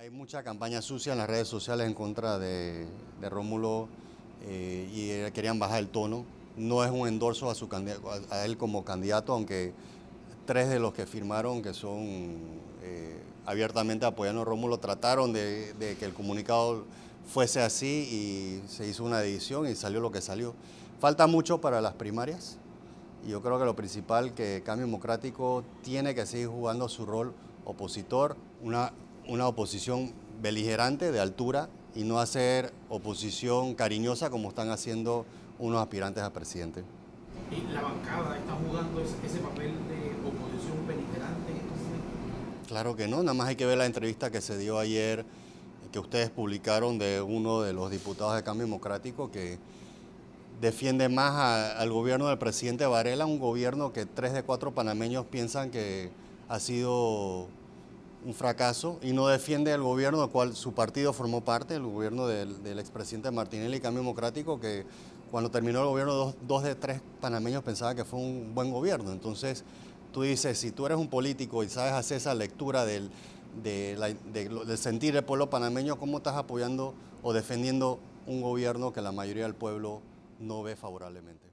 Hay mucha campaña sucia en las redes sociales en contra de, de Rómulo eh, y eh, querían bajar el tono. No es un endorso a, su, a él como candidato, aunque tres de los que firmaron, que son eh, abiertamente apoyando a Rómulo, trataron de, de que el comunicado fuese así y se hizo una edición y salió lo que salió. Falta mucho para las primarias y yo creo que lo principal que Cambio Democrático tiene que seguir jugando su rol opositor, una una oposición beligerante de altura y no hacer oposición cariñosa como están haciendo unos aspirantes a presidente. ¿Y la bancada está jugando ese, papel de oposición beligerante? Claro que no, nada más hay que ver la entrevista que se dio ayer, que ustedes publicaron de uno de los diputados de Cambio Democrático que defiende más al gobierno del presidente Varela, un gobierno que tres de cuatro panameños piensan que ha sido un fracaso y no defiende el gobierno del cual su partido formó parte, el gobierno del, expresidente Martinelli Cambio Democrático, que cuando terminó el gobierno dos, de tres panameños pensaban que fue un buen gobierno. Entonces tú dices, si tú eres un político y sabes hacer esa lectura del, del sentir del pueblo panameño, ¿cómo estás apoyando o defendiendo un gobierno que la mayoría del pueblo no ve favorablemente?